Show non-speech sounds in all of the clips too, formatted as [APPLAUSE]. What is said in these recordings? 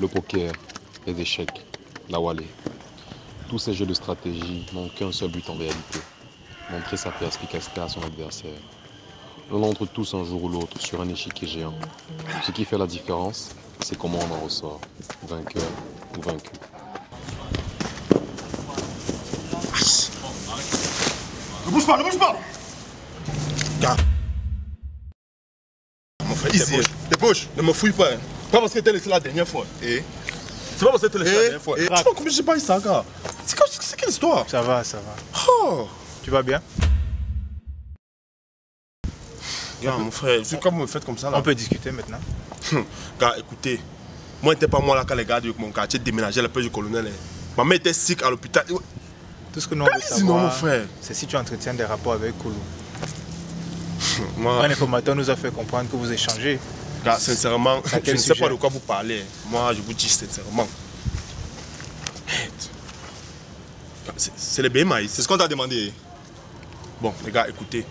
le poker, les échecs, la wallée. Tous ces jeux de stratégie n'ont qu'un seul but en réalité, montrer sa perspicacité à son adversaire. On entre tous un jour ou l'autre sur un échiquier géant. Ce qui fait la différence, c'est comment on en ressort, vainqueur ou vaincu. Ne bouge pas, ne bouge pas Gars. Mon frère, débouche, ne me fouille pas. Hein. Pas parce que t'es laissé la dernière fois. Et C'est pas parce que t'es laissé la dernière fois. Et... Tu vois comment j'ai pas eu ça, gars? C'est quelle histoire? Ça va, ça va. Oh Tu vas bien? Gars, mon frère, c'est comme vous me faites comme ça là. On peut discuter maintenant. gars, écoutez, moi, n'étais pas moi là quand les gars de mon quartier déménageaient la peur du colonel. hein. Ma mère était sick à l'hôpital. Tout ce que nous on veut Allez-y, non, mon savoir, frère. c'est si tu entretiens des rapports avec Koulou. Moi, Un informateur nous a fait comprendre que vous échangez. Sincèrement, je ne sais pas de quoi vous parlez. Moi, je vous dis sincèrement. C'est- C'est le BMI. C'est ce qu'on t'a demandé. Bon, les gars, écoutez.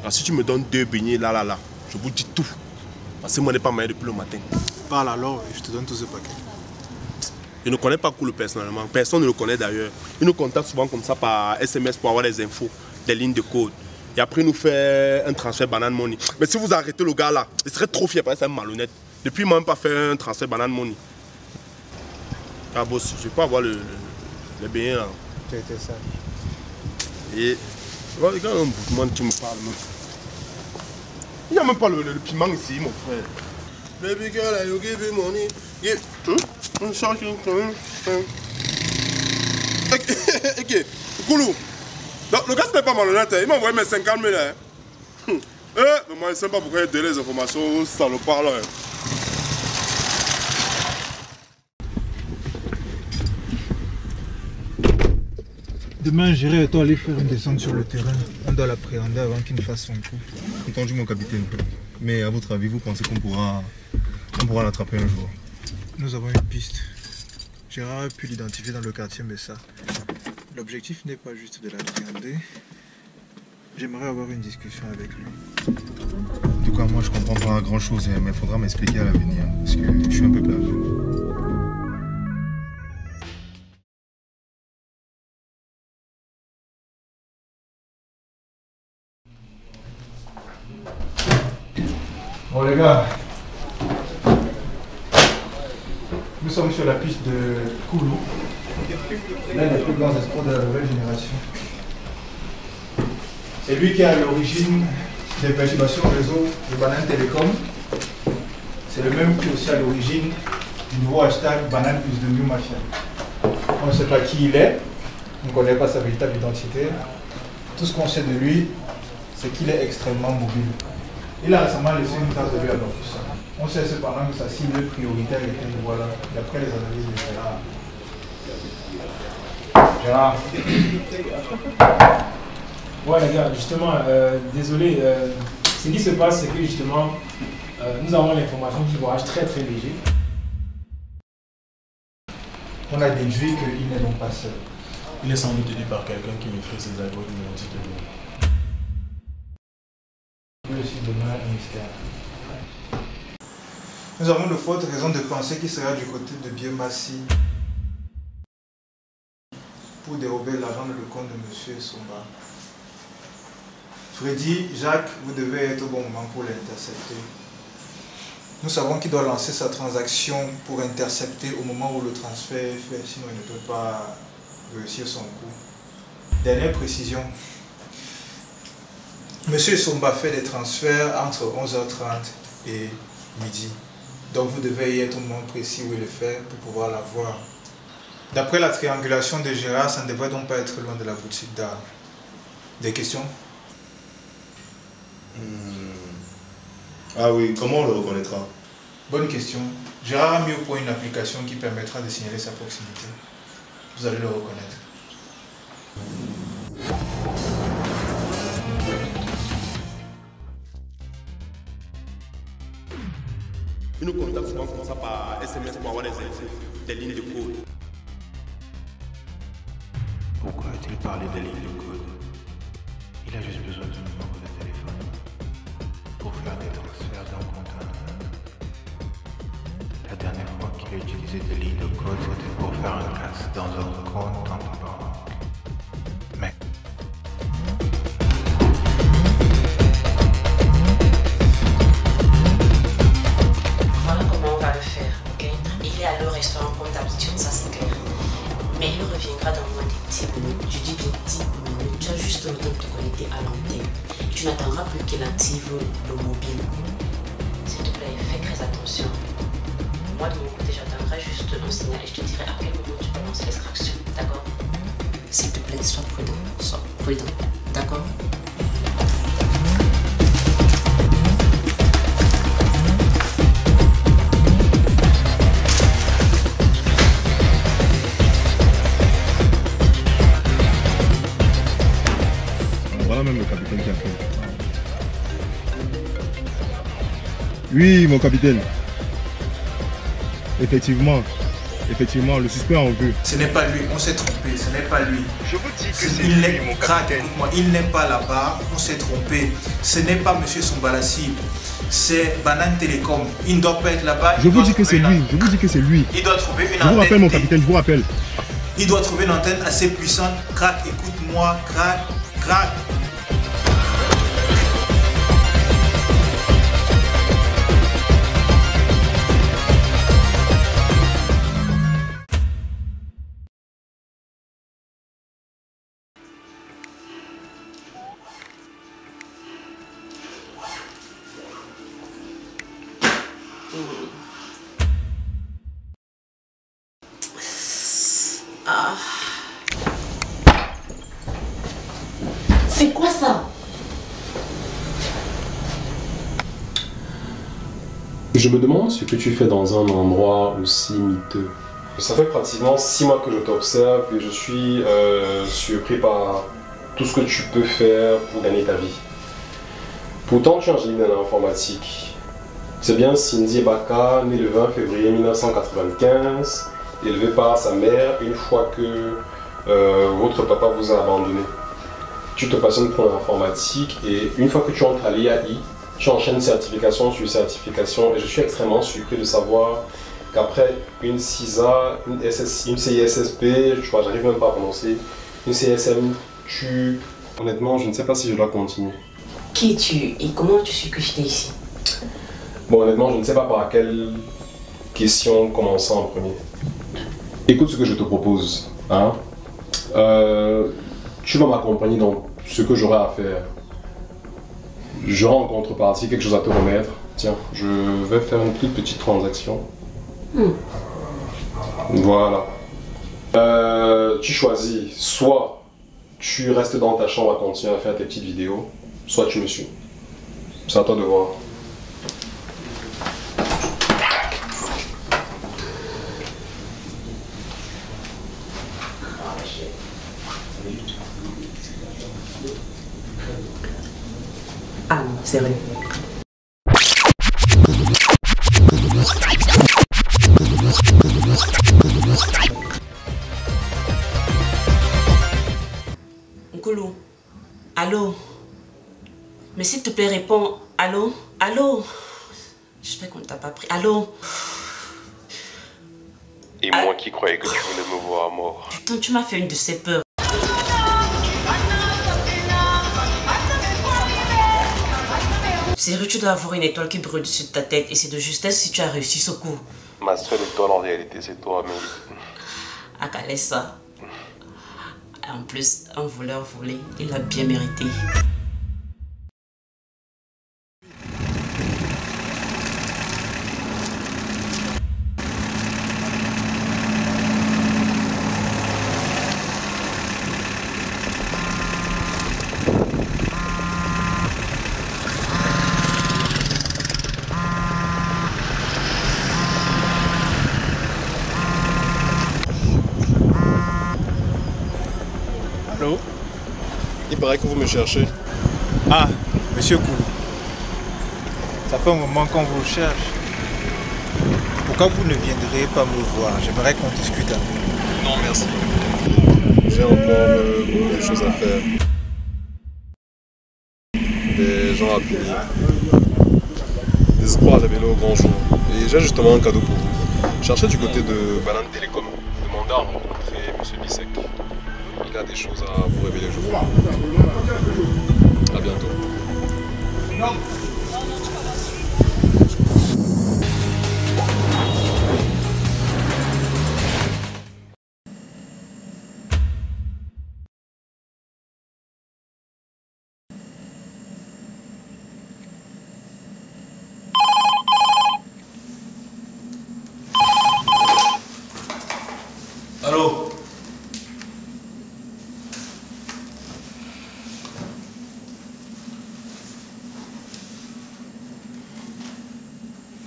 Alors, si tu me donnes deux beignets là, là, là, je vous dis tout. Parce que moi, je n'ai pas maillé depuis le matin. Parle alors et je te donne tout ce paquet. Je ne connais pas Koulou personnellement. Personne ne le connaît d'ailleurs. Il nous contacte souvent comme ça par SMS pour avoir des infos, des lignes de code. Et après, il nous fait un transfert banane money. Mais si vous arrêtez le gars là, il serait trop fier parce que c'est un malhonnête. Depuis, il m'a même pas fait un transfert banane money. Ah, boss, je vais pas avoir le, le, le là. Tu as été sage. Et. Gars, un bouffement, tu me parles. même. Il n'y a même pas le, le- le piment ici, mon frère. Baby girl, you give me money. Give. Hmm? I'm. Ok, ok. [LAUGHS] Koulou. Donc, le gars, ce n'est pas malhonnête. hein. Il m'a envoyé mes 50 000. Hein. Hmm. Eh, mais moi, je ne sais pas pourquoi il donne les informations aux salopards là. hein. Demain, j'irai et toi aller faire une descente sur le terrain. On doit l'appréhender avant qu'il ne fasse son coup. Entendu, mon capitaine. Mais à votre avis, vous pensez qu'on pourra, on pourra l'attraper un jour? Nous avons une piste. Gérard a pu l'identifier dans le quartier Messa. L'objectif n'est pas juste de l'appréhender. J'aimerais avoir une discussion avec lui. En tout cas, moi, je comprends pas grand-chose, hein, mais il faudra m'expliquer à l'avenir. Parce que je suis un peu perdu. Bon les gars, nous sommes sur la piste de Koulou, l'un des plus grands escrocs de la nouvelle génération. C'est lui qui est à l'origine des perturbations au réseau de Banane Télécom. C'est le même qui est aussi à l'origine du nouveau hashtag Banane plus de New Mafia. On ne sait pas qui il est, on ne connaît pas sa véritable identité. Tout ce qu'on sait de lui, c'est qu'il est extrêmement mobile. Il a récemment laissé une trace de lui à l'office. On sait cependant que sa cible prioritaire était voilà, d'après les analyses de Gérard. Ouais les gars, justement, euh, désolé, euh, ce qui se passe, c'est que justement, euh, nous avons l'information qu'il voyage très très léger. on a déduit qu'il n'est donc pas seul. Il est sans doute tenu par quelqu'un qui maîtrise ses algorithmes. Lui aussi demeure un mystère. Nous avons de fortes raisons de penser qu'il sera du côté de Biemassi pour dérober l'argent de le compte de M. Somba. Freddy, Jacques, vous devez être au bon moment pour l'intercepter. Nous savons qu'il doit lancer sa transaction pour intercepter au moment où le transfert est fait, sinon il ne peut pas réussir son coup. Dernière précision, Monsieur Somba fait des transferts entre 11h30 et midi. Donc vous devez être au moment précis où il le fait pour pouvoir l'avoir. D'après la triangulation de Gérard, ça ne devrait donc pas être loin de la boutique d'art. Des questions? Ah oui, comment on le reconnaîtra? Bonne question. Gérard a mis au point une application qui permettra de signaler sa proximité. Vous allez le reconnaître. Il nous contacte souvent comme ça par SMS pour avoir des infos, des lignes de code. Pourquoi a-t-il parlé lignes de code Il a juste besoin d'un numéro de téléphone pour faire des transferts d'un compte. La dernière fois qu'il a utilisé des lignes de code, c'était pour faire un casse dans un compte en prudent. D'accord Voilà même le capitaine qui a fait. Oui, mon capitaine. Effectivement. Effectivement, le suspect en vue. Ce n'est pas lui, on s'est trompé, ce n'est pas lui. Je vous dis il n'est craque, écoute-moi, il n'est pas là-bas, on s'est trompé. Ce n'est pas Monsieur Sombalassi, c'est Banane Télécom. Il ne doit pas être là-bas. Je vous dis que c'est lui. Je vous dis que c'est lui. Il doit trouver une Je vous rappelle, mon antenne. capitaine, je vous rappelle. Il doit trouver une antenne assez puissante. Crac, écoute-moi, crac, crac. C'est quoi ça Je me demande ce que tu fais dans un endroit aussi miteux. Ça fait pratiquement six mois que je t'observe et je suis euh, surpris par tout ce que tu peux faire pour gagner ta vie. Pourtant, tu es ingénieur dans l'informatique. C'est bien Cindy Baka, né le 20 février 1995, élevé par sa mère une fois que euh, votre papa vous a abandonné. Tu te passionnes pour l'informatique et une fois que tu entres à l'IAI, tu enchaînes certification sur certification et je suis extrêmement surpris de savoir qu'après une CISA, une, SS, une CISSP, je vois, j'arrive même pas à prononcer, une CSM, tu... Honnêtement, je ne sais pas si je dois continuer. Qui es-tu et comment tu suis que j'étais ici? Bon, honnêtement, je ne sais pas par quelle question commencer en premier. Écoute ce que je te propose. Hein? Euh, tu vas m'accompagner dans ce que j'aurai à faire. J'aurai en contrepartie quelque chose à te remettre. Tiens, je vais faire une toute petite transaction. Hmm. Voilà. Euh, tu choisis. Soit tu restes dans ta chambre à continuer à faire tes petites vidéos, soit tu me suis. C'est à toi de voir. Ah sérieux. Nkulu, allô? Mais s'il te plaît, réponds. Allô? Allô? J'espère qu'on ne t'a pas pris. Allô? Et moi qui croyais que tu voulais me voir mort. Putain, tu m'as fait une de ces peurs. Sérieux, tu dois avoir une étoile qui brûle dessus de ta tête et c'est de justesse si tu as réussi ce coup. Ma seule étoile en réalité, c'est toi, mais. À Kalessa. En plus, un voleur volé, il l'a bien mérité. Allô Il paraît que vous me cherchez. Ah, monsieur Koulou. Ça fait un moment qu'on vous cherche. Pourquoi vous ne viendrez pas me voir? J'aimerais qu'on discute un peu. Non, merci. J'ai encore euh, beaucoup de choses à faire. Des gens à punir. Des espoirs révélés au grand jour. Et j'ai justement un cadeau pour vous. Cherchez du côté de Banane Télécom. Demandez à rencontrer M. Bissek. Des choses à vous révéler, je crois. À bientôt.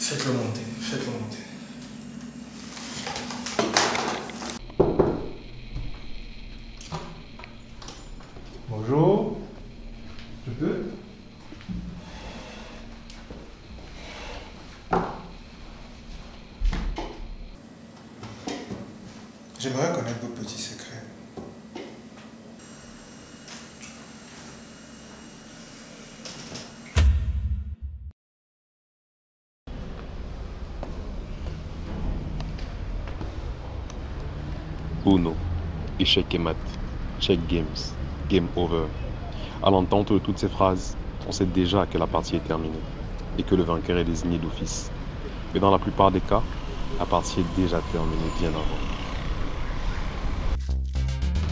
Faites-le monter, faites-le monter. Bonjour. Je peux? J'aimerais connaître vos petits secrets. Échec et mat, check games, game over. À l'entente de toutes ces phrases, on sait déjà que la partie est terminée et que le vainqueur est désigné d'office. Mais dans la plupart des cas, la partie est déjà terminée bien avant.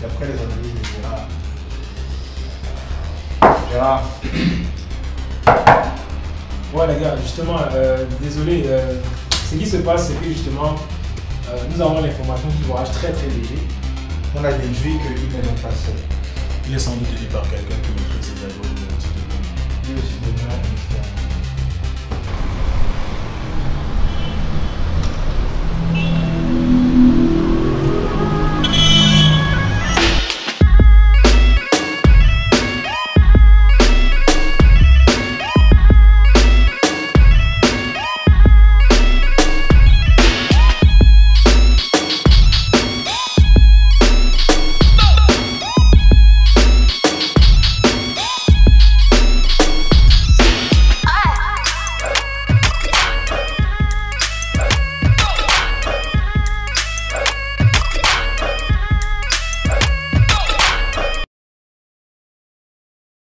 D'après les analyses de Gérard. Gérard. [CLEARS THROAT] Ouais les gars, justement, euh, désolé, euh, ce qui se passe, c'est que justement, euh, nous avons l'information qu'il voyage très très léger. On a déduit qu'il n'est donc pas seul. Il est sans doute dit par quelqu'un qui maîtrise ses algorithmes. Lui aussi demeure un mystère.